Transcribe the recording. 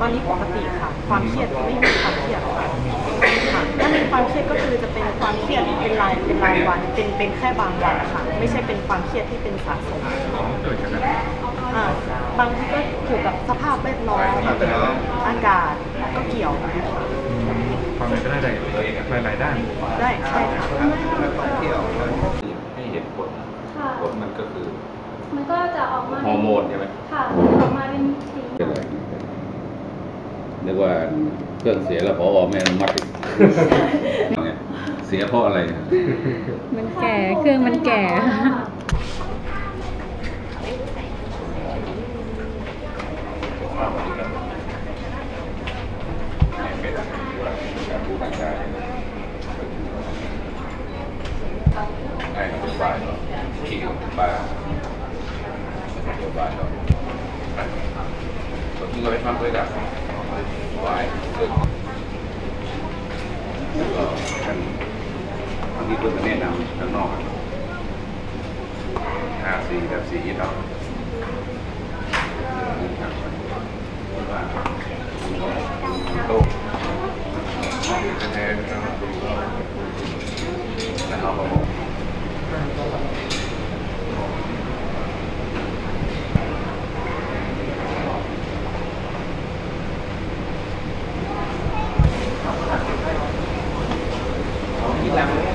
ตอนนี้ปกติค่ะ ความเครียดไม่มีความเครียดค่ะค่ะถ้าเป็นความเครียดก็คือจะเป็นความเครียดเป็นรายเป็นรายวัน เป็นเป็นแค่บางวันค่ะ ไม่ใช่เป็นความเครียดที่เป็นสะสมเกิดจากอะไรอ่าบางทีก็เกี่ยวกับสภาพแวดล้อมอากาศก็เกี่ยวนะคะความเป็นไปได้หลายหลายๆด้านได้ใช่ค่ะให้เหตุผลค่ะผลมันก็คือ มันก็จะออกมาฮอร์โมนใช่ไหมค่ะออกมาเป็นสีเป็ นไรนึกว่าเครื่องเสียแล้วพอไม่อนุมัติอีกไงเสียเพราะอะไร มันแก่เครื่องมันแก่ให้นโยบายขี่นโยบายนโยบายเราก็ทิ้งเอาไว้ฟังด้วยกันวายเรื่ องแล้วก็ท่านท่านนี้เพื่อนมาแนะนำข้างนอกหาสีแบบสีเราว่า 两年。